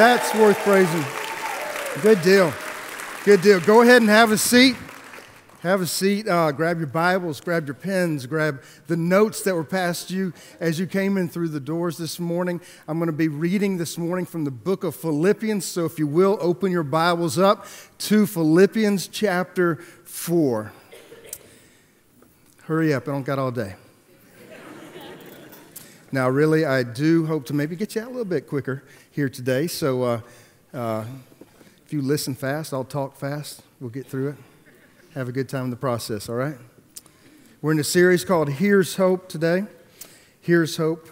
That's worth praising. Good deal. Good deal. Go ahead and have a seat. Have a seat. Uh, grab your Bibles, grab your pens, grab the notes that were passed you as you came in through the doors this morning. I'm going to be reading this morning from the book of Philippians. So if you will, open your Bibles up to Philippians chapter 4. Hurry up, I don't got all day. Now, really, I do hope to maybe get you out a little bit quicker here today. So, uh, uh, if you listen fast, I'll talk fast. We'll get through it. Have a good time in the process, all right? We're in a series called Here's Hope today. Here's Hope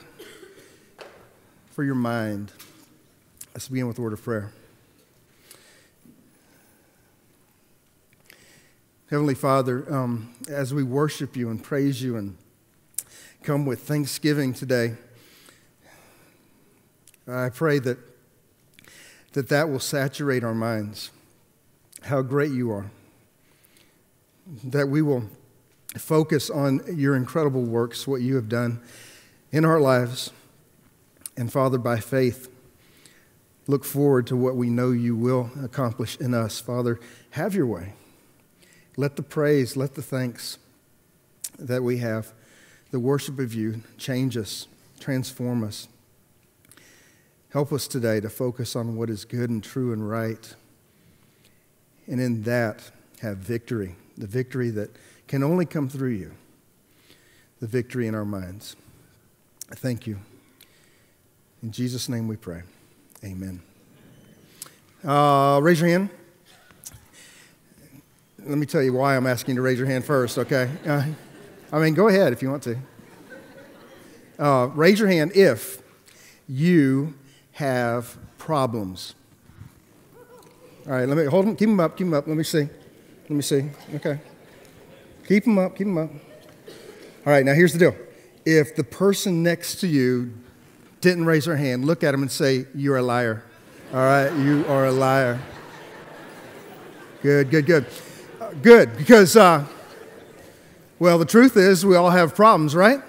for your mind. Let's begin with a word of prayer. Heavenly Father, um, as we worship you and praise you and come with thanksgiving today. I pray that that, that will saturate our minds. How great you are. That we will focus on your incredible works, what you have done in our lives. And Father, by faith, look forward to what we know you will accomplish in us. Father, have your way. Let the praise, let the thanks that we have the worship of you change us, transform us. Help us today to focus on what is good and true and right. And in that, have victory the victory that can only come through you, the victory in our minds. Thank you. In Jesus' name we pray. Amen. Uh, raise your hand. Let me tell you why I'm asking you to raise your hand first, okay? Uh, I mean, go ahead if you want to. Uh, raise your hand if you have problems. All right, let me hold them. Keep them up. Keep them up. Let me see. Let me see. Okay. Keep them up. Keep them up. All right, now here's the deal. If the person next to you didn't raise their hand, look at them and say, You're a liar. All right, you are a liar. Good, good, good. Uh, good, because uh, well, the truth is, we all have problems, right?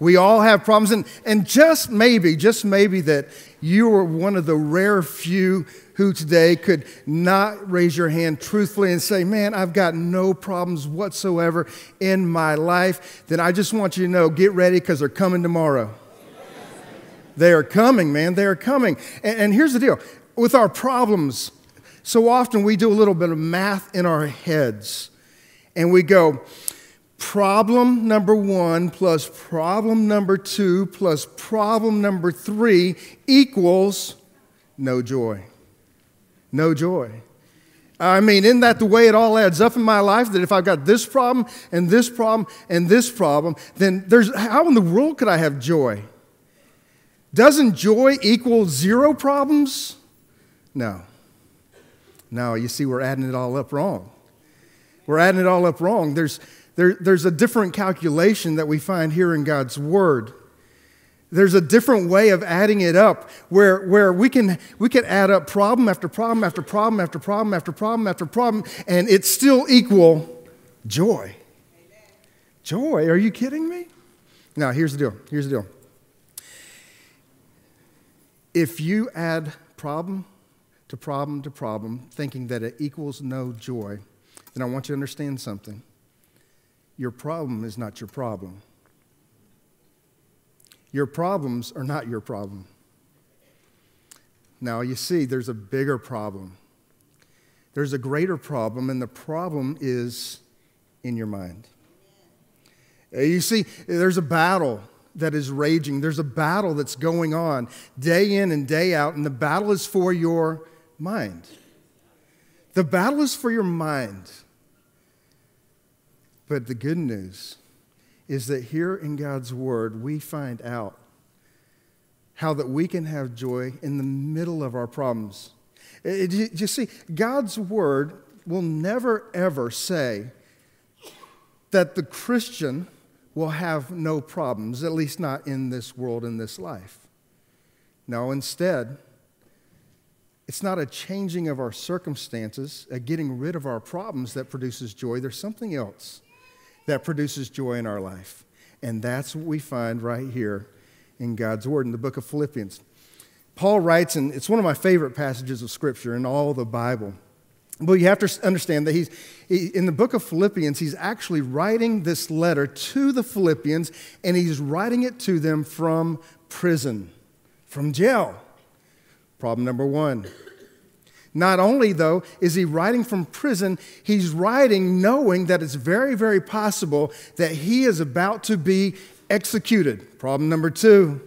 We all have problems. And, and just maybe, just maybe that you are one of the rare few who today could not raise your hand truthfully and say, Man, I've got no problems whatsoever in my life. Then I just want you to know get ready because they're coming tomorrow. They are coming, man. They are coming. And, and here's the deal with our problems, so often we do a little bit of math in our heads and we go, problem number one plus problem number two plus problem number three equals no joy. No joy. I mean, isn't that the way it all adds up in my life? That if I've got this problem and this problem and this problem, then there's how in the world could I have joy? Doesn't joy equal zero problems? No. No, you see, we're adding it all up wrong. We're adding it all up wrong. There's, there, there's a different calculation that we find here in God's Word. There's a different way of adding it up where, where we, can, we can add up problem after problem after problem after problem after problem after problem, and it's still equal joy. Joy? Are you kidding me? Now, here's the deal. Here's the deal. If you add problem to problem to problem, thinking that it equals no joy, then I want you to understand something. Your problem is not your problem. Your problems are not your problem. Now, you see, there's a bigger problem. There's a greater problem, and the problem is in your mind. Uh, you see, there's a battle that is raging, there's a battle that's going on day in and day out, and the battle is for your mind. The battle is for your mind. But the good news is that here in God's Word, we find out how that we can have joy in the middle of our problems. Eh, eh, it, it, you see, God's Word will never, ever say that the Christian will have no problems, at least not in this world, in this life. No, instead, it's not a changing of our circumstances, a getting rid of our problems that produces joy. There's something else that produces joy in our life. And that's what we find right here in God's Word in the book of Philippians. Paul writes, and it's one of my favorite passages of Scripture in all the Bible. But you have to understand that he's he, in the book of Philippians, he's actually writing this letter to the Philippians, and he's writing it to them from prison, from jail. Problem number one. Not only, though, is he writing from prison, he's writing knowing that it's very, very possible that he is about to be executed. Problem number two.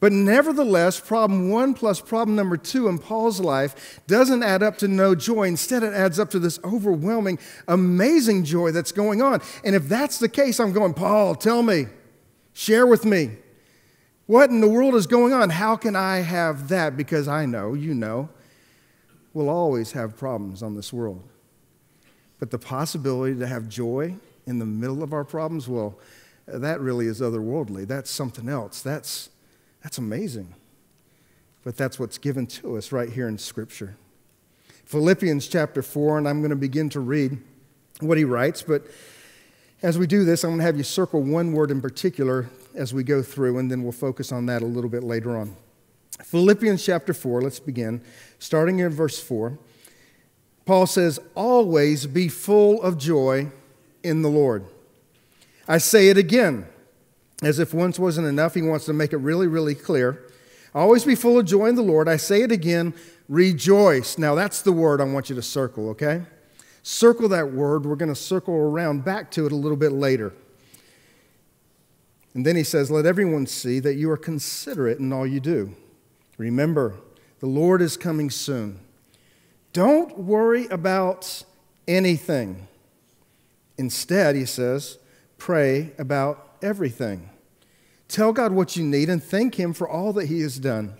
But nevertheless, problem one plus problem number two in Paul's life doesn't add up to no joy. Instead, it adds up to this overwhelming, amazing joy that's going on. And if that's the case, I'm going, Paul, tell me, share with me. What in the world is going on? How can I have that? Because I know, you know, we'll always have problems on this world. But the possibility to have joy in the middle of our problems, well, that really is otherworldly. That's something else. That's that's amazing. But that's what's given to us right here in Scripture. Philippians chapter 4, and I'm going to begin to read what he writes. But as we do this, I'm going to have you circle one word in particular as we go through, and then we'll focus on that a little bit later on. Philippians chapter 4, let's begin. Starting in verse 4, Paul says, Always be full of joy in the Lord. I say it again as if once wasn't enough, he wants to make it really, really clear. Always be full of joy in the Lord. I say it again, rejoice. Now, that's the word I want you to circle, okay? Circle that word. We're going to circle around back to it a little bit later. And then he says, Let everyone see that you are considerate in all you do. Remember, the Lord is coming soon. Don't worry about anything. Instead, he says, pray about everything. Tell God what you need and thank Him for all that He has done.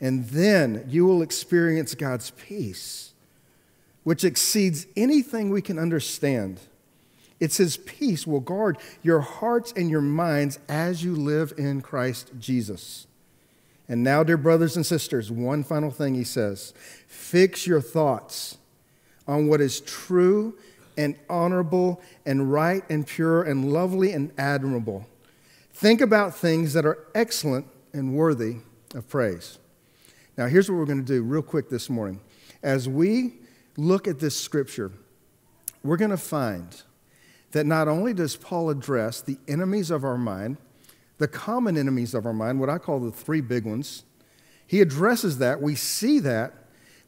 And then you will experience God's peace, which exceeds anything we can understand. It's says, peace will guard your hearts and your minds as you live in Christ Jesus. And now, dear brothers and sisters, one final thing He says fix your thoughts on what is true and honorable and right and pure and lovely and admirable. Think about things that are excellent and worthy of praise. Now, here's what we're going to do real quick this morning. As we look at this scripture, we're going to find that not only does Paul address the enemies of our mind, the common enemies of our mind, what I call the three big ones, he addresses that. We see that.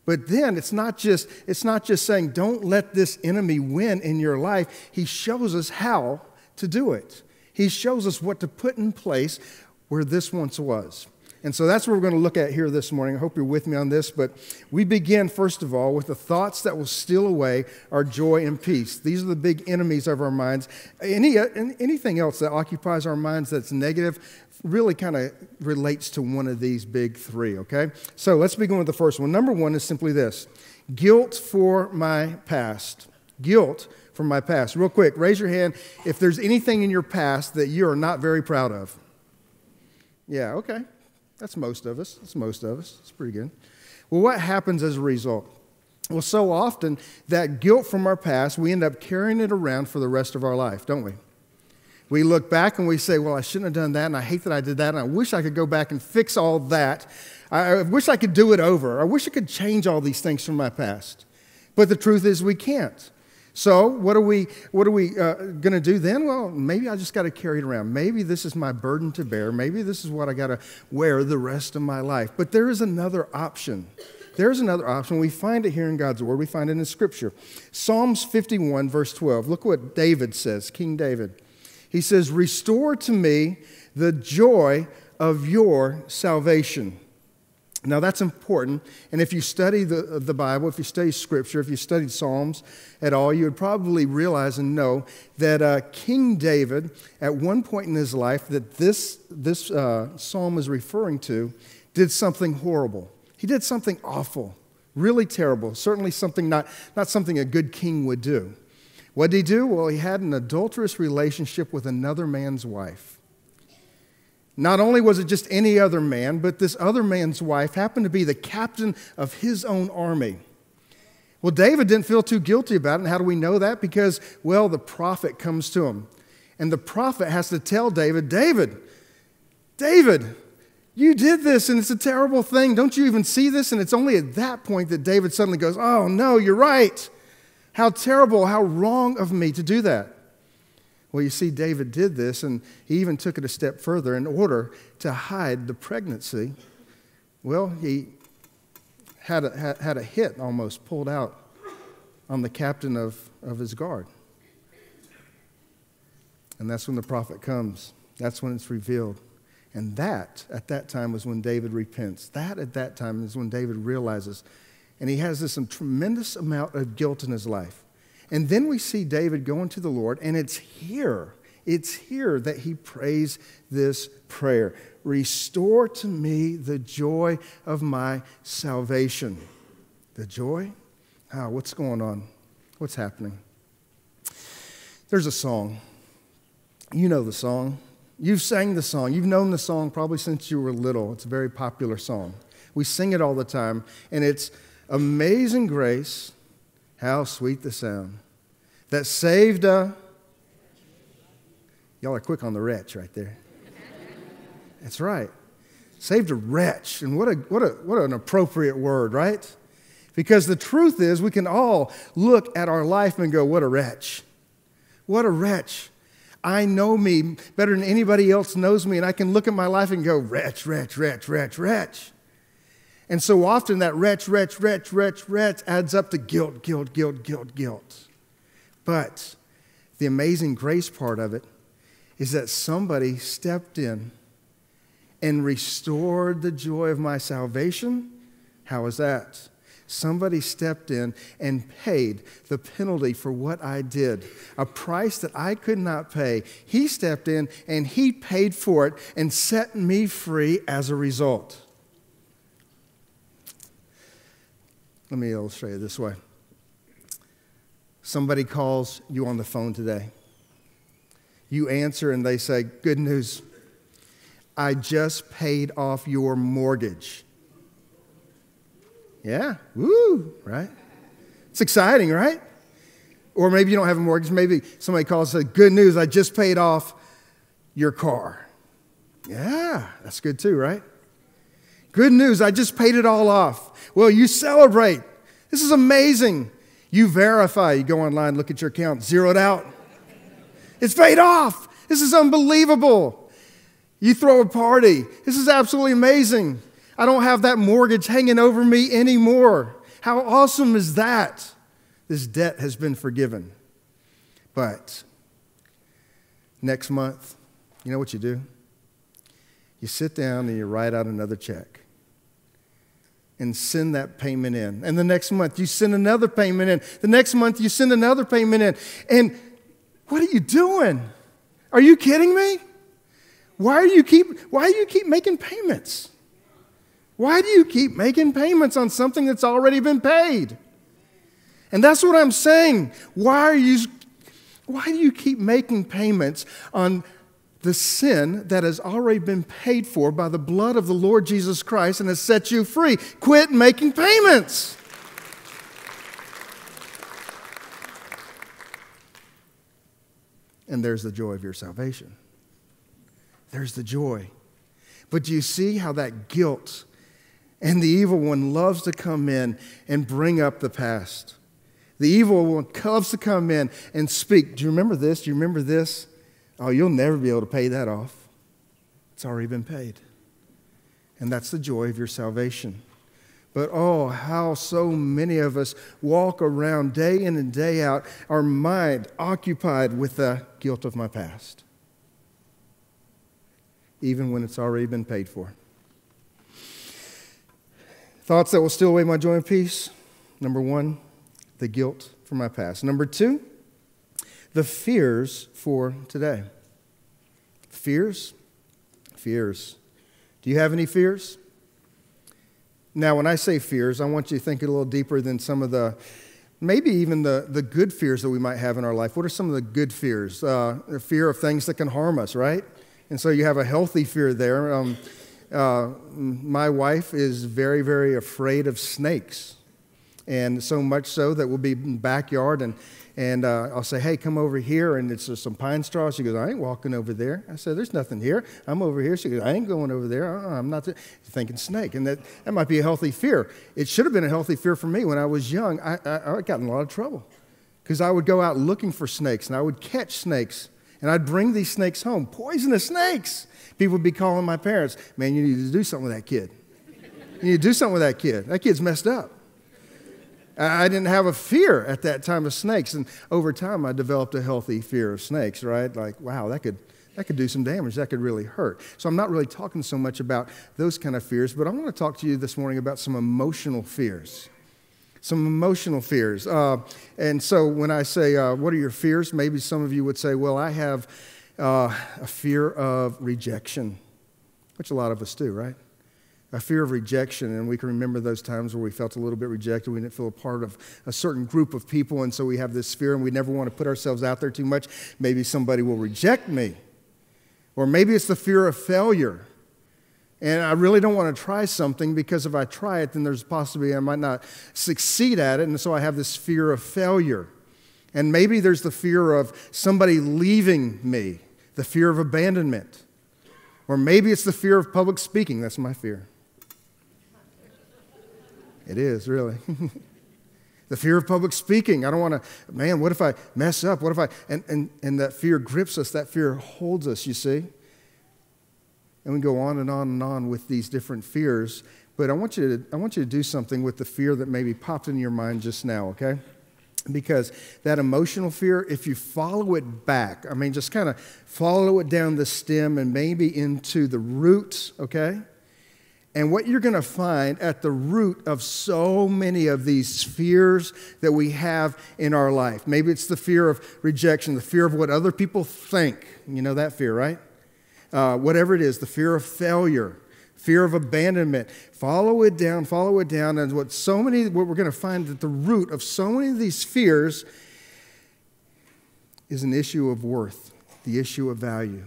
But then it's not just it's not just saying don't let this enemy win in your life. He shows us how to do it. He shows us what to put in place where this once was. And so that's what we're going to look at here this morning. I hope you're with me on this. But we begin, first of all, with the thoughts that will steal away our joy and peace. These are the big enemies of our minds. Any, uh, anything else that occupies our minds that's negative really kind of relates to one of these big three, okay? So let's begin with the first one. Number one is simply this guilt for my past. Guilt from my past. Real quick, raise your hand if there's anything in your past that you are not very proud of. Yeah, okay. That's most of us. That's most of us. It's pretty good. Well, what happens as a result? Well, so often that guilt from our past, we end up carrying it around for the rest of our life, don't we? We look back and we say, Well, I shouldn't have done that, and I hate that I did that, and I wish I could go back and fix all that. I wish I could do it over. I wish I could change all these things from my past. But the truth is, we can't. So, what are we, what are we uh, going to do then? Well, maybe I just got to carry it around. Maybe this is my burden to bear. Maybe this is what I got to wear the rest of my life. But there is another option. There's another option. We find it here in God's Word, we find it in Scripture. Psalms 51, verse 12. Look what David says, King David. He says, Restore to me the joy of your salvation. Now, that's important. And if you study the, the Bible, if you study Scripture, if you studied Psalms at all, you would probably realize and know that uh, King David, at one point in his life that this, this uh, psalm is referring to, did something horrible. He did something awful, really terrible, certainly something not, not something a good king would do. What did he do? Well, he had an adulterous relationship with another man's wife. Not only was it just any other man, but this other man's wife happened to be the captain of his own army. Well, David didn't feel too guilty about it. And how do we know that? Because, well, the prophet comes to him. And the prophet has to tell David, David, David, You did this and it's a terrible thing. Don't you even see this? And it's only at that point that David suddenly goes, Oh, no, you're right. How terrible, how wrong of me to do that. Well, you see, David did this, and he even took it a step further in order to hide the pregnancy. Well, he had a, had a hit almost pulled out on the captain of, of his guard. And that's when the prophet comes. That's when it's revealed. And that, at that time, was when David repents. That, at that time, is when David realizes. And he has this tremendous amount of guilt in his life. And then we see David going to the Lord, and it's here, it's here that he prays this prayer Restore to me the joy of my salvation. The joy? Ah, what's going on? What's happening? There's a song. You know the song. You've sang the song. You've known the song probably since you were little. It's a very popular song. We sing it all the time, and it's Amazing Grace how sweet the sound that saved a. Y'all are quick on the wretch right there. That's right. Saved a wretch. And what, a, what, a, what an appropriate word, right? Because the truth is, we can all look at our life and go, What a wretch. What a wretch. I know me better than anybody else knows me, and I can look at my life and go, Wretch, wretch, wretch, wretch, wretch. And so often that wretch, wretch, wretch, wretch, wretch adds up to guilt, guilt, guilt, guilt, guilt. But the amazing grace part of it is that somebody stepped in and restored the joy of my salvation. How is that? Somebody stepped in and paid the penalty for what I did, a price that I could not pay. He stepped in and he paid for it and set me free as a result. Let me illustrate it this way. Somebody calls you on the phone today. You answer and they say, Good news. I just paid off your mortgage. Yeah, woo, right? It's exciting, right? Or maybe you don't have a mortgage. Maybe somebody calls and says, Good news, I just paid off your car. Yeah, that's good too, right? Good news, I just paid it all off. Well, you celebrate. This is amazing. You verify. You go online, look at your account, zeroed out. It's paid off. This is unbelievable. You throw a party. This is absolutely amazing. I don't have that mortgage hanging over me anymore. How awesome is that? This debt has been forgiven. But next month, you know what you do? You sit down and you write out another check and send that payment in. And the next month, you send another payment in. The next month, you send another payment in. And what are you doing? Are you kidding me? Why do you keep, why do you keep making payments? Why do you keep making payments on something that's already been paid? And that's what I'm saying. Why are you why do you keep making payments on the sin that has already been paid for by the blood of the Lord Jesus Christ and has set you free. Quit making payments. And there's the joy of your salvation. There's the joy. But do you see how that guilt and the evil one loves to come in and bring up the past? The evil one loves to come in and speak. Do you remember this? Do you remember this? Oh, you'll never be able to pay that off. It's already been paid. And that's the joy of your salvation. But oh, how so many of us walk around day in and day out, our mind occupied with the guilt of my past, even when it's already been paid for. Thoughts that will steal away my joy and peace. Number one, the guilt for my past. Number two, the fears for today. Fears? Fears. Do you have any fears? Now, when I say fears, I want you to think a little deeper than some of the, maybe even the, the good fears that we might have in our life. What are some of the good fears? Uh, the fear of things that can harm us, right? And so you have a healthy fear there. Um, uh, my wife is very, very afraid of snakes. And so much so that we'll be in the backyard and, and uh, I'll say, hey, come over here. And it's some pine straw. She goes, I ain't walking over there. I said, there's nothing here. I'm over here. She goes, I ain't going over there. Uh-uh, I'm not th-. thinking snake. And that, that might be a healthy fear. It should have been a healthy fear for me. When I was young, I, I, I got in a lot of trouble because I would go out looking for snakes and I would catch snakes and I'd bring these snakes home, poisonous snakes. People would be calling my parents, man, you need to do something with that kid. You need to do something with that kid. That kid's messed up. I didn't have a fear at that time of snakes. And over time, I developed a healthy fear of snakes, right? Like, wow, that could, that could do some damage. That could really hurt. So I'm not really talking so much about those kind of fears, but I want to talk to you this morning about some emotional fears. Some emotional fears. Uh, and so when I say, uh, what are your fears? Maybe some of you would say, well, I have uh, a fear of rejection, which a lot of us do, right? A fear of rejection. And we can remember those times where we felt a little bit rejected. We didn't feel a part of a certain group of people. And so we have this fear and we never want to put ourselves out there too much. Maybe somebody will reject me. Or maybe it's the fear of failure. And I really don't want to try something because if I try it, then there's a possibility I might not succeed at it. And so I have this fear of failure. And maybe there's the fear of somebody leaving me, the fear of abandonment. Or maybe it's the fear of public speaking. That's my fear. It is, really. the fear of public speaking. I don't want to, man, what if I mess up? What if I, and, and, and that fear grips us, that fear holds us, you see? And we go on and on and on with these different fears. But I want you to, I want you to do something with the fear that maybe popped in your mind just now, okay? Because that emotional fear, if you follow it back, I mean, just kind of follow it down the stem and maybe into the roots, okay? And what you're going to find at the root of so many of these fears that we have in our life. Maybe it's the fear of rejection, the fear of what other people think. You know that fear, right? Uh, whatever it is, the fear of failure, fear of abandonment. Follow it down, follow it down. And what so many, what we're going to find at the root of so many of these fears is an issue of worth, the issue of value.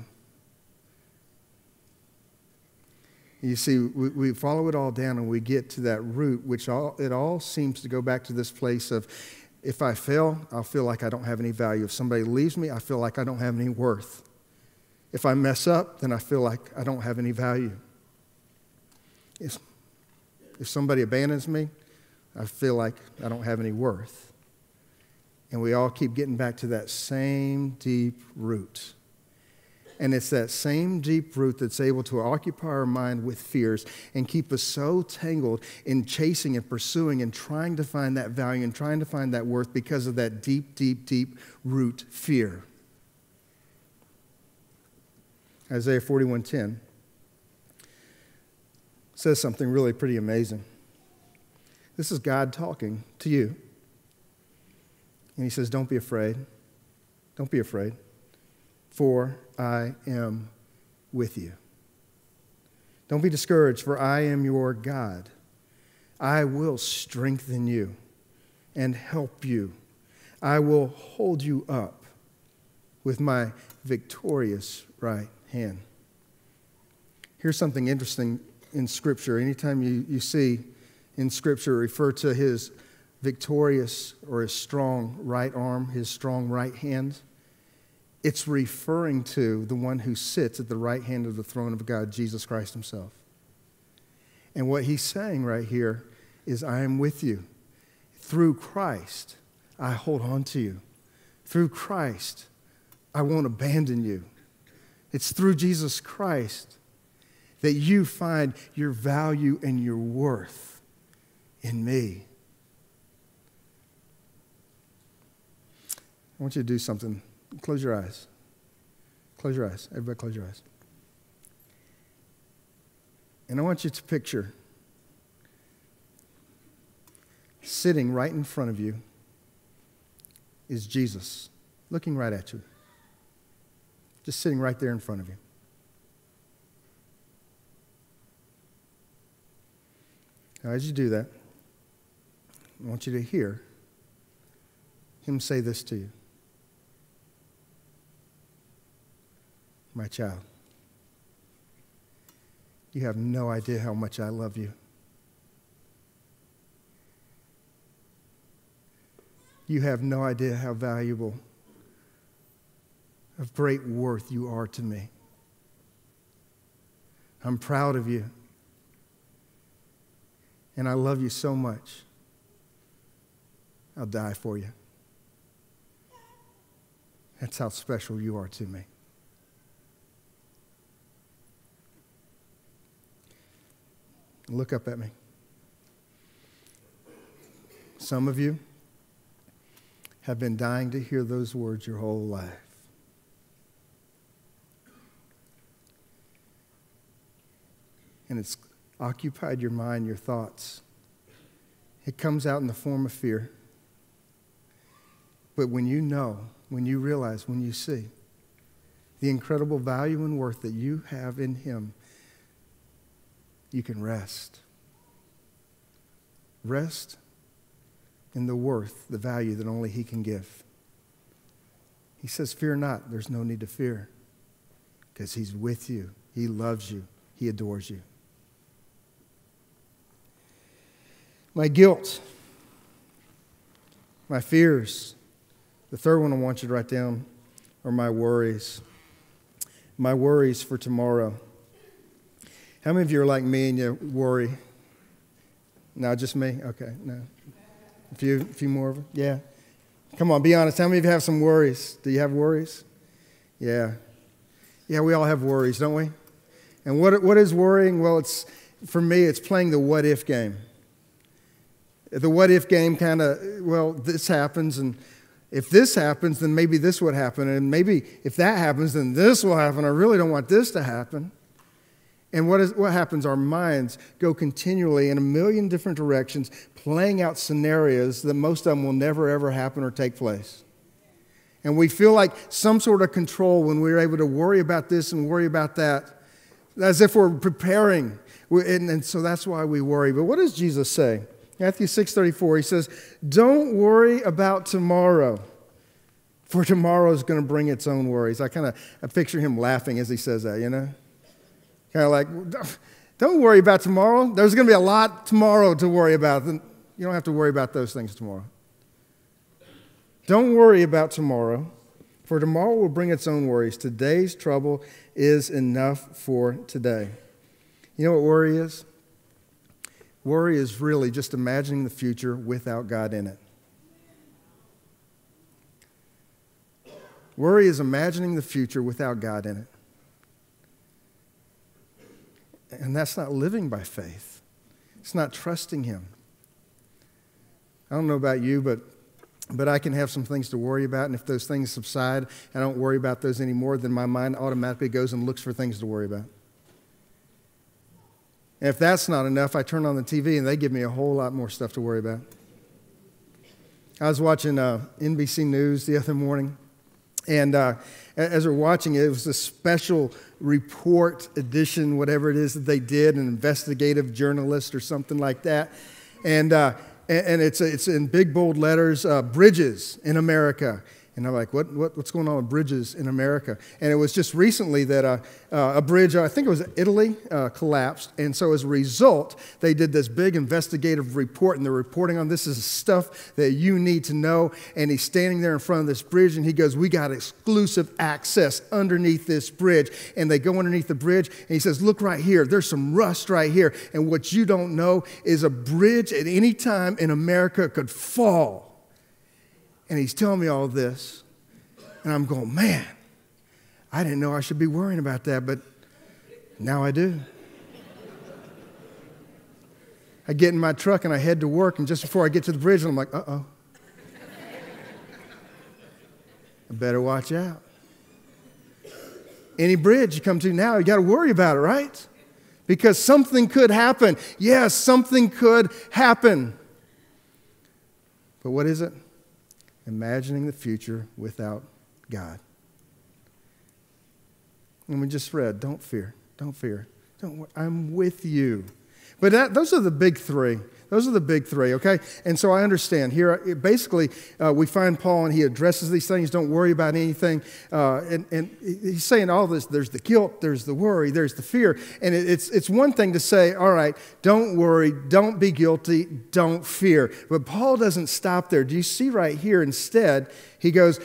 You see, we, we, follow it all down and we get to that root, which all, it all seems to go back to this place of if I fail, I'll feel like I don't have any value. If somebody leaves me, I feel like I don't have any worth. If I mess up, then I feel like I don't have any value. If, if somebody abandons me, I feel like I don't have any worth. And we all keep getting back to that same deep root. And it's that same deep root that's able to occupy our mind with fears and keep us so tangled in chasing and pursuing and trying to find that value and trying to find that worth because of that deep, deep, deep root fear. Isaiah 41:10 says something really pretty amazing. This is God talking to you. And he says, Don't be afraid. Don't be afraid for I am with you. Don't be discouraged, for I am your God. I will strengthen you and help you. I will hold you up with my victorious right hand. Here's something interesting in Scripture. Anytime you, you see in Scripture refer to his victorious or his strong right arm, his strong right hand, it's referring to the one who sits at the right hand of the throne of God, Jesus Christ Himself. And what He's saying right here is, I am with you. Through Christ, I hold on to you. Through Christ, I won't abandon you. It's through Jesus Christ that you find your value and your worth in me. I want you to do something Close your eyes. Close your eyes. Everybody, close your eyes. And I want you to picture sitting right in front of you is Jesus, looking right at you. Just sitting right there in front of you. Now, as you do that, I want you to hear him say this to you my child. You have no idea how much I love you. You have no idea how valuable, of great worth you are to me. I'm proud of you. And I love you so much. I'll die for you. That's how special you are to me. Look up at me. Some of you have been dying to hear those words your whole life. And it's occupied your mind, your thoughts. It comes out in the form of fear. But when you know, when you realize, when you see the incredible value and worth that you have in Him, you can rest. Rest in the worth, the value that only He can give. He says, Fear not, there's no need to fear because He's with you, He loves you, He adores you. My guilt, my fears. The third one I want you to write down are my worries. My worries for tomorrow. How many of you are like me and you worry? No, just me? Okay, no. A few, a few more of them? Yeah. Come on, be honest. How many of you have some worries? Do you have worries? Yeah. Yeah, we all have worries, don't we? And what, what is worrying? Well, it's, for me, it's playing the what if game. The what if game kind of, well, this happens, and if this happens, then maybe this would happen. And maybe if that happens, then this will happen. I really don't want this to happen. And what, is, what happens? Our minds go continually in a million different directions, playing out scenarios that most of them will never, ever happen or take place. And we feel like some sort of control when we're able to worry about this and worry about that, as if we're preparing. And, and so that's why we worry. But what does Jesus say? Matthew 6:34, he says, "Don't worry about tomorrow, for tomorrow is going to bring its own worries." I kind of picture him laughing as he says that, you know? Kind of like, don't worry about tomorrow. There's going to be a lot tomorrow to worry about. You don't have to worry about those things tomorrow. Don't worry about tomorrow, for tomorrow will bring its own worries. Today's trouble is enough for today. You know what worry is? Worry is really just imagining the future without God in it. Worry is imagining the future without God in it. And that's not living by faith, it's not trusting Him. I don't know about you, but, but I can have some things to worry about. And if those things subside, I don't worry about those anymore, then my mind automatically goes and looks for things to worry about. And if that's not enough, I turn on the TV and they give me a whole lot more stuff to worry about. I was watching uh, NBC News the other morning, and uh, as we're watching it, it was a special report edition, whatever it is that they did, an investigative journalist or something like that. And, uh, and it's, it's in big bold letters uh, bridges in America. And I'm like, what, what, what's going on with bridges in America? And it was just recently that uh, uh, a bridge, I think it was Italy, uh, collapsed. And so as a result, they did this big investigative report, and they're reporting on this is stuff that you need to know. And he's standing there in front of this bridge, and he goes, We got exclusive access underneath this bridge. And they go underneath the bridge, and he says, Look right here, there's some rust right here. And what you don't know is a bridge at any time in America could fall and he's telling me all this. And I'm going, man, I didn't know I should be worrying about that, but now I do. I get in my truck and I head to work, and just before I get to the bridge, I'm like, uh oh. I better watch out. Any bridge you come to now, you got to worry about it, right? Because something could happen. Yes, something could happen. But what is it? Imagining the future without God. And we just read, don't fear, don't fear. Don't, I'm with you. But that, those are the big three. Those are the big three, okay? And so I understand. Here, basically, uh, we find Paul and he addresses these things. Don't worry about anything. Uh, and, and he's saying all this there's the guilt, there's the worry, there's the fear. And it's, it's one thing to say, all right, don't worry, don't be guilty, don't fear. But Paul doesn't stop there. Do you see right here? Instead, he goes,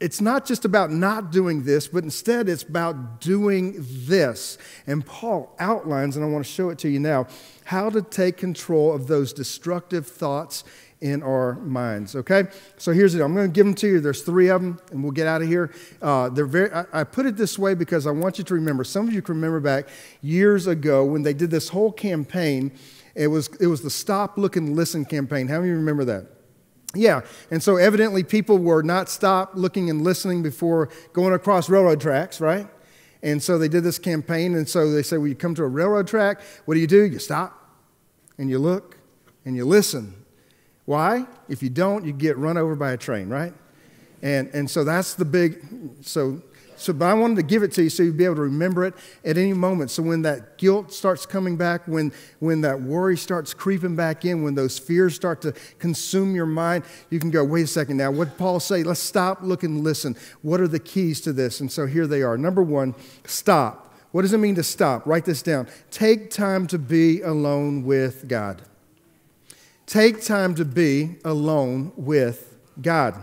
it's not just about not doing this, but instead it's about doing this. And Paul outlines, and I want to show it to you now, how to take control of those destructive thoughts in our minds. Okay, so here's it. I'm going to give them to you. There's three of them, and we'll get out of here. Uh, they're very. I, I, put it this way because I want you to remember. Some of you can remember back years ago when they did this whole campaign. It was it was the Stop, Look, and Listen campaign. How many remember that? Yeah, and so evidently people were not stopped looking and listening before going across railroad tracks, right? And so they did this campaign, and so they said, Well, you come to a railroad track, what do you do? You stop and you look and you listen. Why? If you don't, you get run over by a train, right? And, and so that's the big, so so, but I wanted to give it to you so you'd be able to remember it at any moment. So when that guilt starts coming back, when, when that worry starts creeping back in, when those fears start to consume your mind, you can go, wait a second now, what did Paul say? Let's stop, look, and listen. What are the keys to this? And so here they are. Number one, stop. What does it mean to stop? Write this down. Take time to be alone with God. Take time to be alone with God.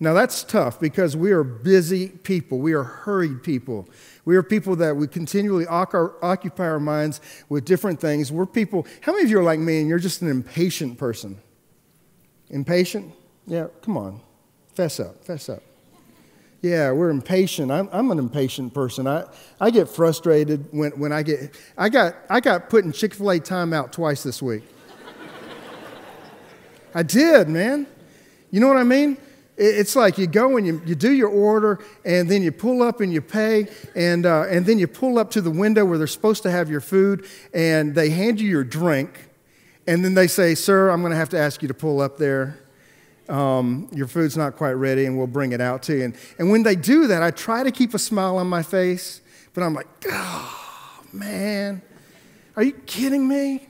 Now, that's tough because we are busy people. We are hurried people. We are people that we continually occupy our minds with different things. We're people, how many of you are like me and you're just an impatient person? Impatient? Yeah, come on. Fess up, fess up. Yeah, we're impatient. I'm, I'm an impatient person. I, I get frustrated when, when I get, I got, I got put in Chick fil A timeout twice this week. I did, man. You know what I mean? It's like you go and you, you do your order, and then you pull up and you pay, and, uh, and then you pull up to the window where they're supposed to have your food, and they hand you your drink, and then they say, Sir, I'm going to have to ask you to pull up there. Um, your food's not quite ready, and we'll bring it out to you. And, and when they do that, I try to keep a smile on my face, but I'm like, Oh, man, are you kidding me?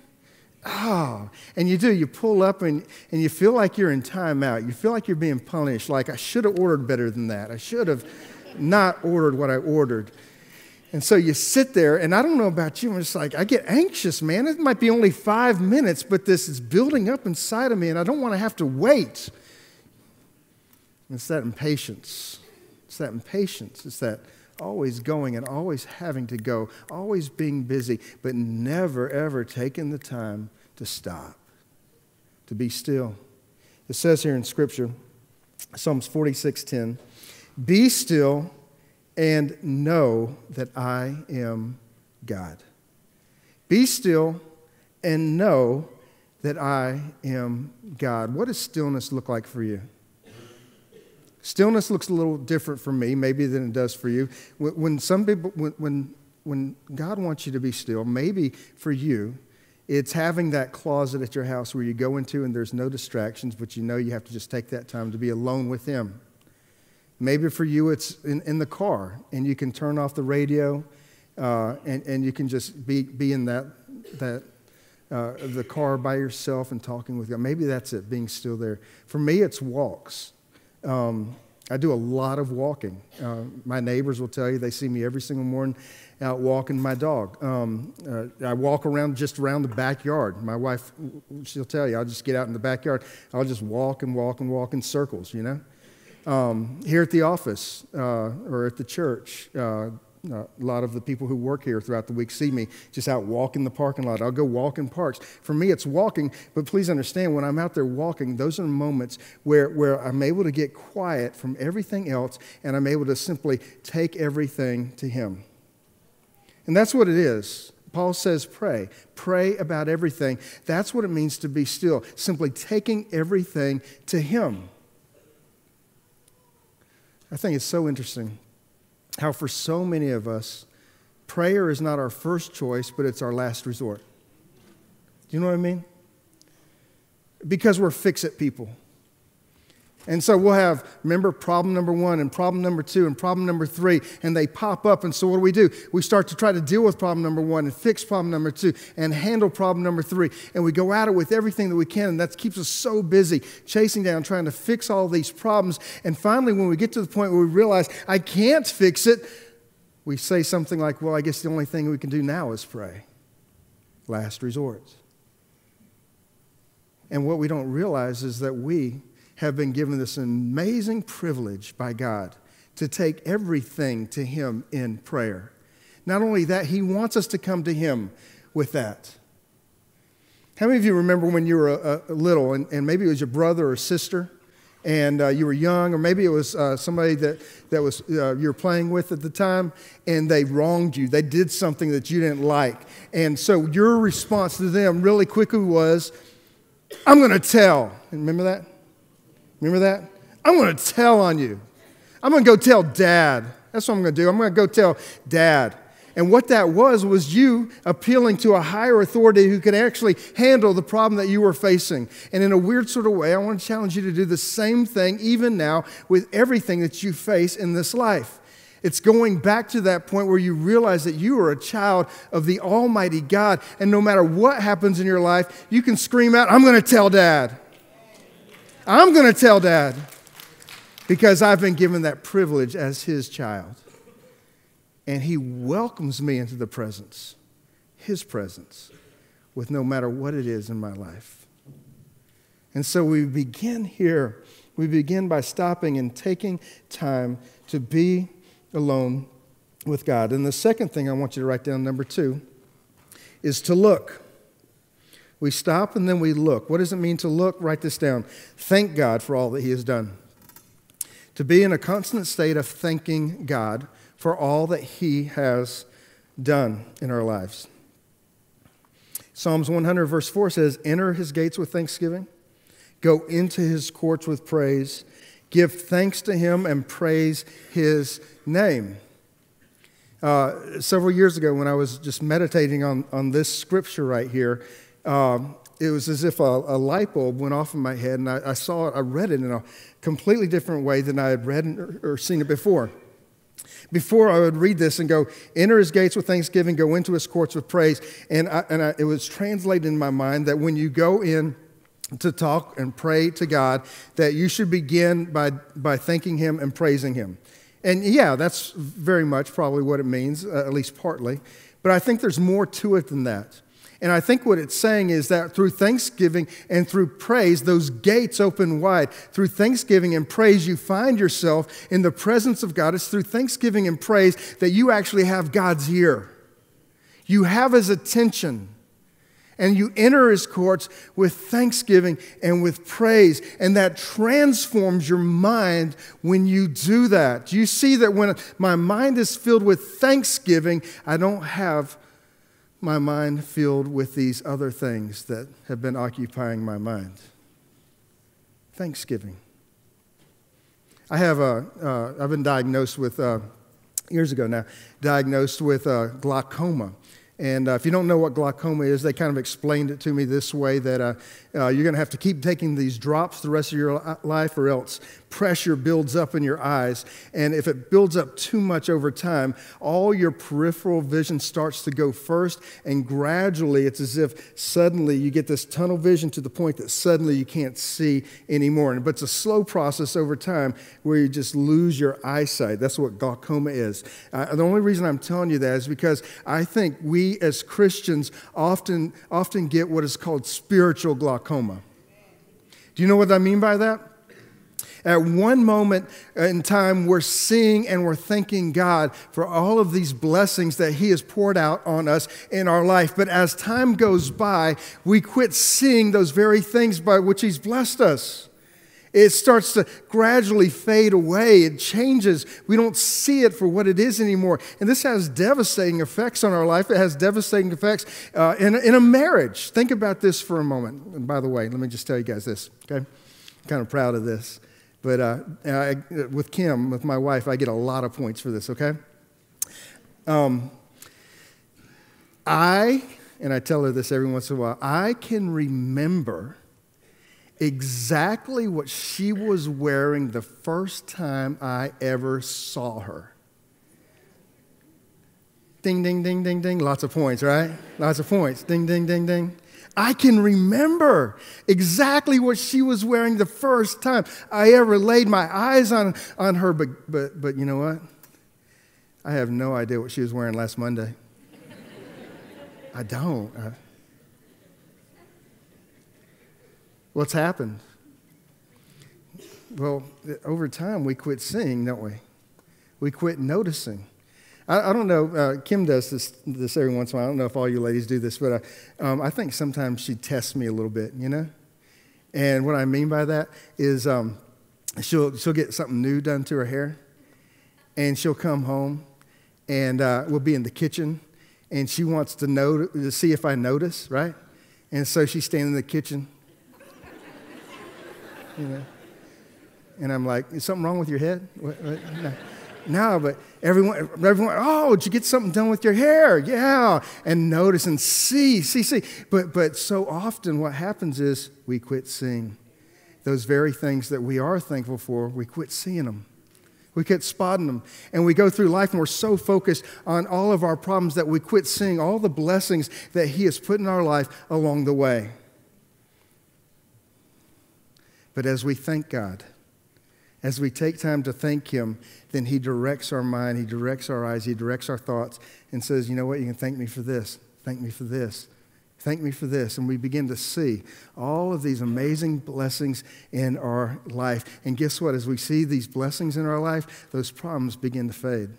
oh, and you do, you pull up and, and you feel like you're in timeout. You feel like you're being punished, like I should have ordered better than that. I should have not ordered what I ordered. And so you sit there, and I don't know about you, I'm just like, I get anxious, man. It might be only five minutes, but this is building up inside of me, and I don't want to have to wait. It's that impatience. It's that impatience. It's that always going and always having to go, always being busy, but never, ever taking the time to stop, to be still. It says here in Scripture, Psalms 46:10, "Be still and know that I am God." Be still and know that I am God. What does stillness look like for you? Stillness looks a little different for me, maybe, than it does for you. When, some people, when, when, when God wants you to be still, maybe for you, it's having that closet at your house where you go into and there's no distractions, but you know you have to just take that time to be alone with Him. Maybe for you, it's in, in the car and you can turn off the radio uh, and, and you can just be, be in that, that uh, the car by yourself and talking with God. Maybe that's it, being still there. For me, it's walks. Um, I do a lot of walking. Uh, my neighbors will tell you they see me every single morning out walking my dog. Um, uh, I walk around just around the backyard. My wife, she'll tell you, I'll just get out in the backyard. I'll just walk and walk and walk in circles, you know. Um, here at the office uh, or at the church, uh, Uh, a lot of the people who work here throughout the week see me just out walking the parking lot. I'll go walk in parks. For me, it's walking, but please understand when I'm out there walking, those are moments where, where I'm able to get quiet from everything else and I'm able to simply take everything to Him. And that's what it is. Paul says, pray. Pray about everything. That's what it means to be still, simply taking everything to Him. I think it's so interesting how for so many of us, prayer is not our first choice, but it's our last resort. Do you know what I mean? Because we're fix it people. And so we'll have, remember, problem number one and problem number two and problem number three, and they pop up. And so what do we do? We start to try to deal with problem number one and fix problem number two and handle problem number three. And we go at it with everything that we can, and that keeps us so busy chasing down, trying to fix all these problems. And finally, when we get to the point where we realize, I can't fix it, we say something like, Well, I guess the only thing we can do now is pray. Last resort. And what we don't realize is that we have been given this amazing privilege by God to take everything to Him in prayer. Not only that, He wants us to come to Him with that. How many of you remember when you were a, a little and, and, maybe it was your brother or sister and uh, you were young, or maybe it was uh, somebody that, that was, uh, you were playing with at the time and they wronged you? They did something that you didn't like. And so your response to them really quickly was, I'm going to tell. Remember that? Remember that? I'm going to tell on you. I'm going to go tell dad. That's what I'm going to do. I'm going to go tell dad. And what that was, was you appealing to a higher authority who could actually handle the problem that you were facing. And in a weird sort of way, I want to challenge you to do the same thing, even now, with everything that you face in this life. It's going back to that point where you realize that you are a child of the Almighty God. And no matter what happens in your life, you can scream out, I'm going to tell dad. I'm going to tell dad because I've been given that privilege as his child. And he welcomes me into the presence, his presence, with no matter what it is in my life. And so we begin here. We begin by stopping and taking time to be alone with God. And the second thing I want you to write down, number two, is to look. We stop and then we look. What does it mean to look? Write this down. Thank God for all that He has done. To be in a constant state of thanking God for all that He has done in our lives. Psalms 100, verse 4 says, Enter His gates with thanksgiving, go into His courts with praise, give thanks to Him, and praise His name. Uh, several years ago, when I was just meditating on, on this scripture right here, um, it was as if a, a, light bulb went off in my head, and I, I, saw it, I read it in a completely different way than I had read or, or seen it before. Before I would read this and go, enter his gates with thanksgiving, go into his courts with praise. And, I, and I, it was translated in my mind that when you go in to talk and pray to God, that you should begin by, by thanking him and praising him. And yeah, that's very much probably what it means, uh, at least partly. But I think there's more to it than that. And I think what it's saying is that through thanksgiving and through praise, those gates open wide. Through thanksgiving and praise, you find yourself in the presence of God. It's through thanksgiving and praise that you actually have God's ear. You have His attention. And you enter His courts with thanksgiving and with praise. And that transforms your mind when you do that. You see that when my mind is filled with thanksgiving, I don't have my mind filled with these other things that have been occupying my mind. Thanksgiving. I have a, uh, I've been diagnosed with, uh, years ago now, diagnosed with uh, glaucoma. And uh, if you don't know what glaucoma is, they kind of explained it to me this way that uh, uh, you're going to have to keep taking these drops the rest of your life, or else pressure builds up in your eyes. And if it builds up too much over time, all your peripheral vision starts to go first, and gradually it's as if suddenly you get this tunnel vision to the point that suddenly you can't see anymore. But it's a slow process over time where you just lose your eyesight. That's what glaucoma is. Uh, the only reason I'm telling you that is because I think we as Christians often, often get what is called spiritual glaucoma. Do you know what I mean by that? At one moment in time, we're seeing and we're thanking God for all of these blessings that He has poured out on us in our life. But as time goes by, we quit seeing those very things by which He's blessed us. It starts to gradually fade away. It changes. We don't see it for what it is anymore. And this has devastating effects on our life. It has devastating effects uh, in, in a marriage. Think about this for a moment. And by the way, let me just tell you guys this, okay? I'm kind of proud of this. But uh, I, with Kim, with my wife, I get a lot of points for this, okay? Um, I, and I tell her this every once in a while, I can remember exactly what she was wearing the first time I ever saw her. Ding, ding, ding, ding, ding. Lots of points, right? Lots of points. Ding, ding, ding, ding. I can remember exactly what she was wearing the first time I ever laid my eyes on, on her. But, but, but you know what? I have no idea what she was wearing last Monday. I don't. I, what's happened? Well, over time, we quit seeing, don't we? We quit noticing. I, I don't know, uh, Kim does this, this every once in a while. I don't know if all you ladies do this, but uh, um, I think sometimes she tests me a little bit, you know? And what I mean by that is um, she'll, she'll get something new done to her hair, and she'll come home, and uh, we'll be in the kitchen, and she wants to know to see if I notice, right? And so she's standing in the kitchen, you know, and I'm like, "Is something wrong with your head?" What, what? No. No, but everyone, everyone, oh, did you get something done with your hair? Yeah. And notice and see, see, see. But, but so often what happens is we quit seeing those very things that we are thankful for, we quit seeing them. We quit spotting them. And we go through life and we're so focused on all of our problems that we quit seeing all the blessings that He has put in our life along the way. But as we thank God, as we take time to thank Him, then He directs our mind, He directs our eyes, He directs our thoughts, and says, You know what? You can thank me for this, thank me for this, thank me for this. And we begin to see all of these amazing blessings in our life. And guess what? As we see these blessings in our life, those problems begin to fade.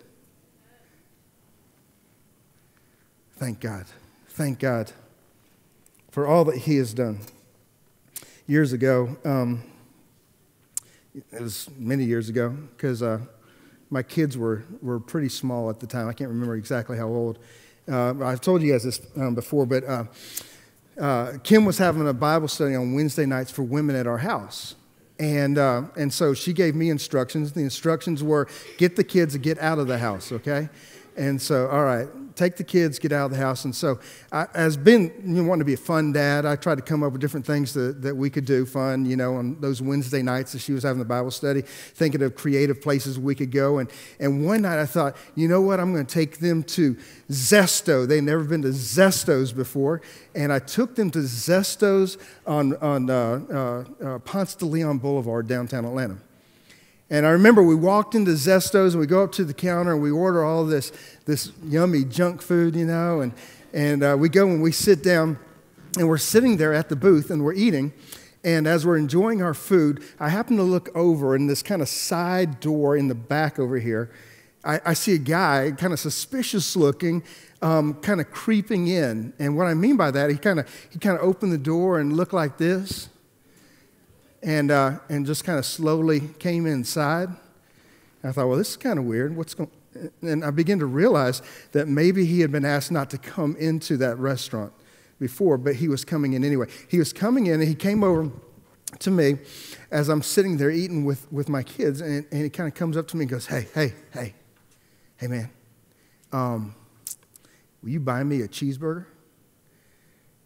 Thank God. Thank God for all that He has done. Years ago, um, it was many years ago because uh, my kids were, were pretty small at the time. I can't remember exactly how old. Uh, I've told you guys this um, before, but uh, uh, Kim was having a Bible study on Wednesday nights for women at our house. And, uh, and so she gave me instructions. The instructions were get the kids to get out of the house, okay? And so, all right, take the kids, get out of the house. And so, I, as been you know, wanting to be a fun dad, I tried to come up with different things that, that we could do fun, you know, on those Wednesday nights that she was having the Bible study, thinking of creative places we could go. And, and one night I thought, you know what, I'm going to take them to Zesto. They'd never been to Zesto's before. And I took them to Zesto's on, on uh, uh, uh, Ponce de Leon Boulevard, downtown Atlanta. And I remember we walked into Zesto's and we go up to the counter and we order all this, this yummy junk food, you know, and, and uh, we go and we sit down and we're sitting there at the booth and we're eating. And as we're enjoying our food, I happen to look over in this kind of side door in the back over here. I, I see a guy, kind of suspicious looking, um, kind of creeping in. And what I mean by that, he kind of he kind of opened the door and looked like this and, uh, and just kind of slowly came inside. I thought, well, this is kind of weird. What's going and I began to realize that maybe he had been asked not to come into that restaurant before, but he was coming in anyway. He was coming in and he came over to me as I'm sitting there eating with, with my kids, and, and he kind of comes up to me and goes, Hey, hey, hey, hey, man, um, will you buy me a cheeseburger?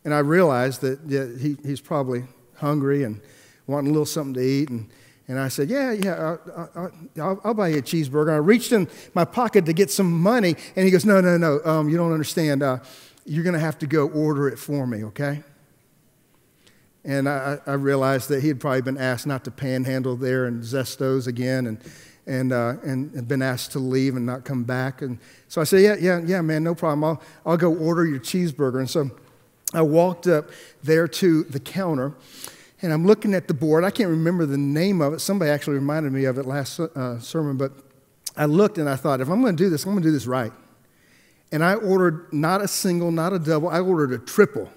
And I realized that yeah, he, he's probably hungry and wanting a little something to eat. And, and I said, Yeah, yeah, I'll, I'll, I'll, buy you a cheeseburger. I reached in my pocket to get some money, and he goes, No, no, no, um, you don't understand. Uh, you're going to have to go order it for me, okay? And I, I, realized that he had probably been asked not to panhandle there in Zesto's again and, and, uh, and been asked to leave and not come back. And so I said, Yeah, yeah, yeah, man, no problem. I'll, I'll go order your cheeseburger. And so I walked up there to the counter and I'm looking at the board. I can't remember the name of it. Somebody actually reminded me of it last uh, sermon, but I looked and I thought, if I'm going to do this, I'm going to do this right. And I ordered not a single, not a double, I ordered a triple.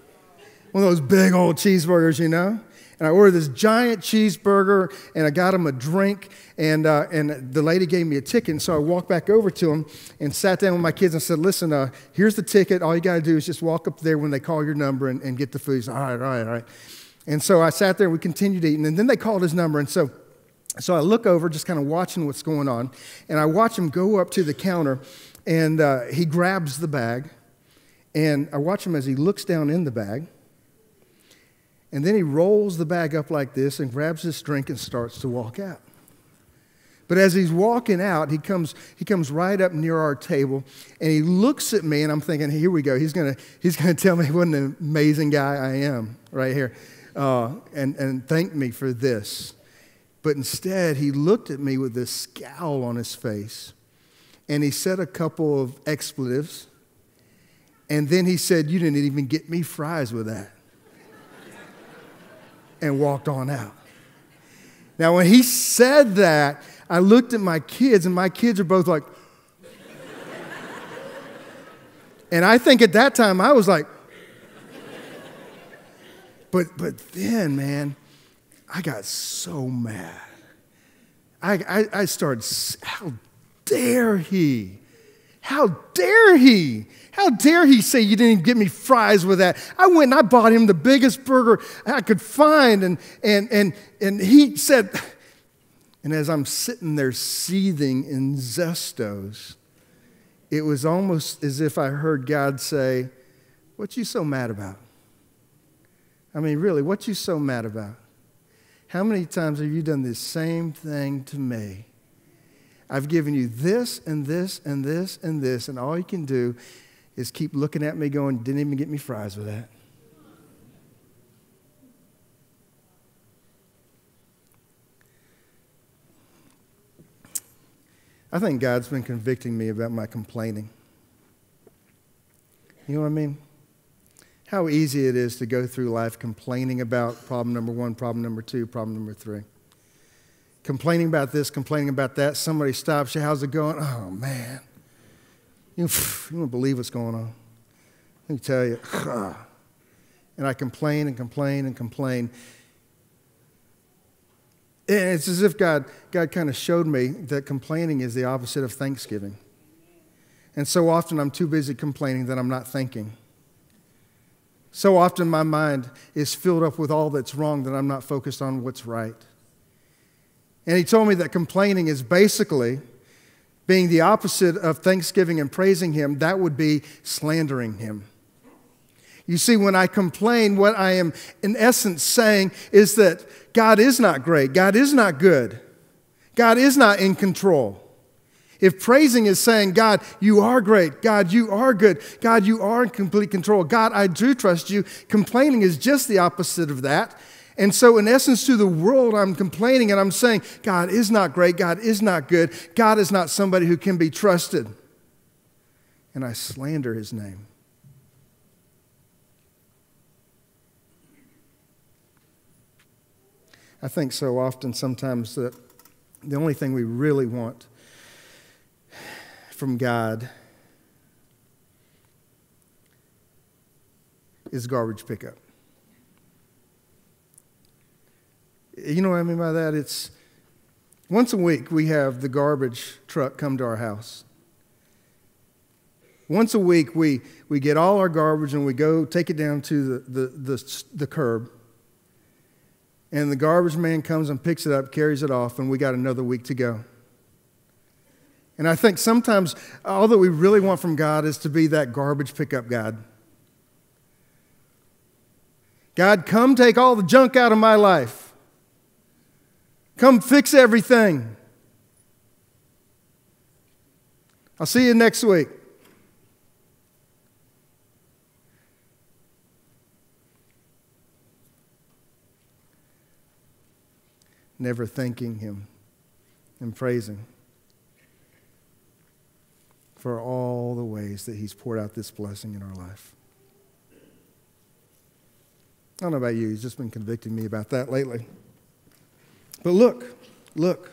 One of those big old cheeseburgers, you know? And I ordered this giant cheeseburger and I got him a drink. And, uh, and the lady gave me a ticket. And so I walked back over to him and sat down with my kids and said, Listen, uh, here's the ticket. All you got to do is just walk up there when they call your number and, and get the food. Said, All right, all right, all right. And so I sat there, and we continued eating, and then they called his number. And so, so I look over, just kind of watching what's going on, and I watch him go up to the counter, and uh, he grabs the bag, and I watch him as he looks down in the bag, And then he rolls the bag up like this and grabs his drink and starts to walk out. But as he's walking out, he comes, he comes right up near our table and he looks at me, and I'm thinking, here we go. He's going to he's gonna tell me what an amazing guy I am right here uh, and, and thank me for this. But instead, he looked at me with this scowl on his face and he said a couple of expletives. And then he said, You didn't even get me fries with that. and walked on out. Now, when he said that, I looked at my kids, and my kids are both like, and I think at that time I was like, but, but then, man, I got so mad. I, I, I started, how dare he? How dare he? How dare he say you didn't get me fries with that? I went and I bought him the biggest burger I could find, and, and, and, and he said, and as I'm sitting there seething in Zesto's, it was almost as if I heard God say, What you so mad about? I mean, really, what you so mad about? How many times have you done the same thing to me? I've given you this and this and this and this, and all you can do is keep looking at me going, didn't even get me fries with that. I think God's been convicting me about my complaining. You know what I mean? How easy it is to go through life complaining about problem number one, problem number two, problem number three. Complaining about this, complaining about that. Somebody stops you. How's it going? Oh, man. You, you won't believe what's going on. Let me tell you. And I complain and complain and complain. And it's as if God, God kind of showed me that complaining is the opposite of thanksgiving. And so often I'm too busy complaining that I'm not thinking. So often my mind is filled up with all that's wrong that I'm not focused on what's right. And he told me that complaining is basically being the opposite of thanksgiving and praising him, that would be slandering him. You see, when I complain, what I am in essence saying is that God is not great, God is not good, God is not in control. If praising is saying, God, you are great, God, you are good, God, you are in complete control, God, I do trust you, complaining is just the opposite of that. And so, in essence, to the world, I'm complaining and I'm saying, God is not great, God is not good, God is not somebody who can be trusted. And I slander his name. I think so often sometimes that the only thing we really want from God is garbage pickup. You know what I mean by that? It's once a week we have the garbage truck come to our house. Once a week we, we get all our garbage and we go take it down to the, the, the, the curb and the garbage man comes and picks it up, carries it off, and we got another week to go. And I think sometimes all that we really want from God is to be that garbage pickup God. God, come take all the junk out of my life. Come fix everything. I'll see you next week. never thanking Him and praising for all the ways that He's poured out this blessing in our life. I don't know about you, He's just been convicting me about that lately. But look, look,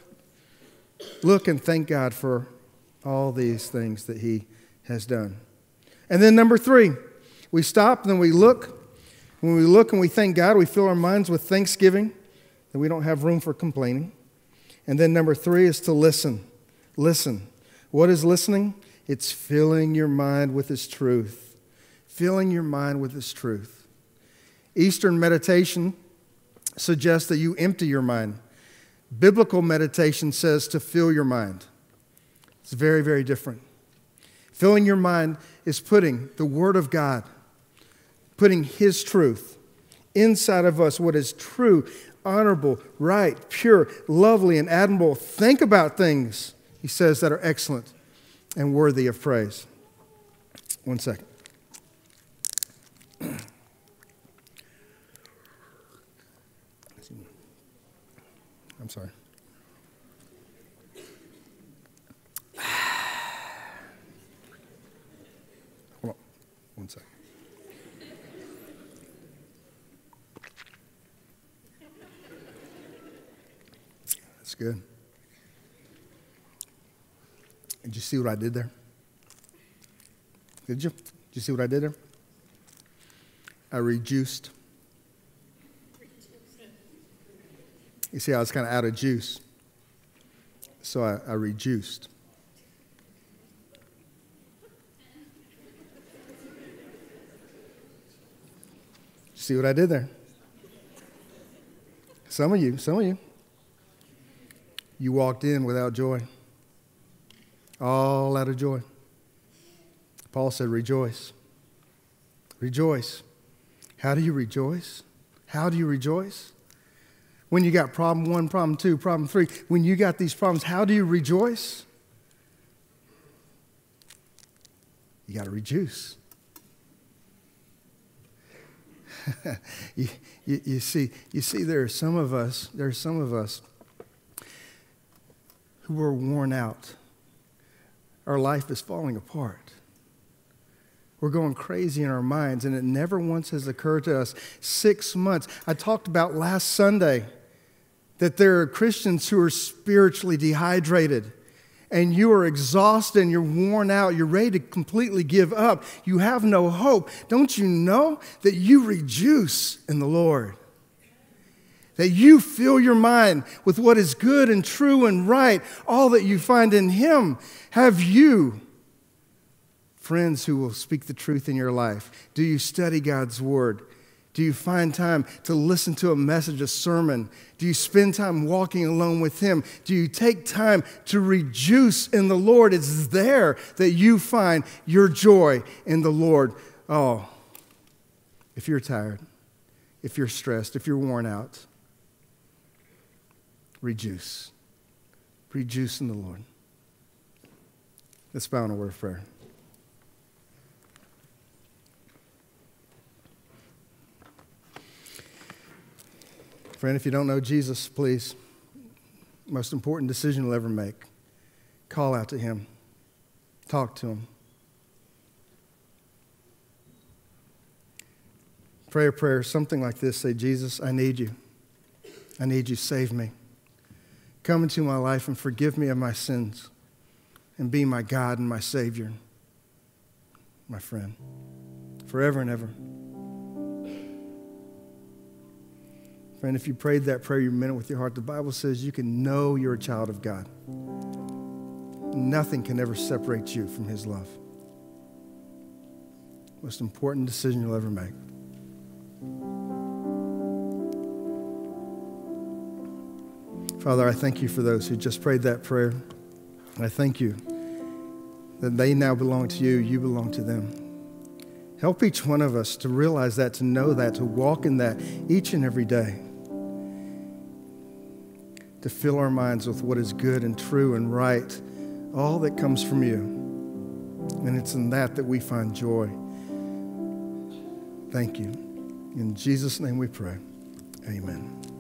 look and thank God for all these things that He has done. And then, number three, we stop and then we look. When we look and we thank God, we fill our minds with thanksgiving that we don't have room for complaining. And then number three is to listen. Listen. What is listening? It's filling your mind with His truth. Filling your mind with His truth. Eastern meditation suggests that you empty your mind. Biblical meditation says to fill your mind. It's very, very different. Filling your mind is putting the Word of God, putting His truth inside of us what is true, honorable, right, pure, lovely, and admirable. Think about things, he says, that are excellent and worthy of praise. One second. I'm sorry. Hold on, one second. That's good. Did you see what I did there? Did you? Did you see what I did there? I reduced. You see, I was kind of out of juice. So I, I reduced. See what I did there? Some of you, some of you, you walked in without joy, all out of joy. Paul said, Rejoice. Rejoice. How do you rejoice? How do you rejoice? When you got problem one, problem two, problem three, when you got these problems, how do you rejoice? You got to rejoice. you, you, you, see, you see, there are some of us, there are some of us who are worn out. Our life is falling apart. We're going crazy in our minds, and it never once has occurred to us. Six months. I talked about last Sunday that there are Christians who are spiritually dehydrated and you are exhausted and you're worn out, you're ready to completely give up, you have no hope, don't you know that you rejoice in the Lord? That you fill your mind with what is good and true and right, all that you find in Him. Have you friends who will speak the truth in your life? Do you study God's Word? Do you find time to listen to a message, a sermon? Do you spend time walking alone with Him? Do you take time to rejoice in the Lord? It's there that you find your joy in the Lord. Oh, if you're tired, if you're stressed, if you're worn out, rejoice. Rejoice in the Lord. Let's bow in a word of prayer. Friend, if you don't know Jesus, please, most important decision you'll ever make, call out to him, talk to him. Pray a prayer, something like this say, Jesus, I need you. I need you. Save me. Come into my life and forgive me of my sins and be my God and my Savior, my friend, forever and ever. Friend, if you prayed that prayer, you meant it with your heart. The Bible says you can know you're a child of God. Nothing can ever separate you from His love. Most important decision you'll ever make. Father, I thank you for those who just prayed that prayer. I thank you that they now belong to you, you belong to them. Help each one of us to realize that, to know that, to walk in that each and every day to fill our minds with what is good and true and right, all that comes from you. And it's in that that we find joy. Thank you. In Jesus' name we pray. Amen.